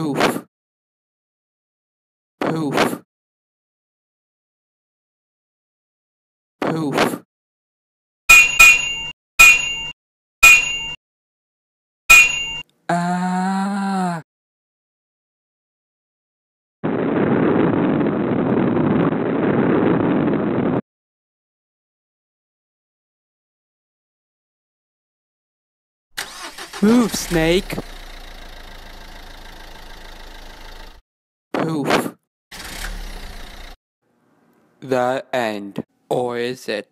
Poof. Poof. poof Ah. Move, snake. Poof. The end. Or is it?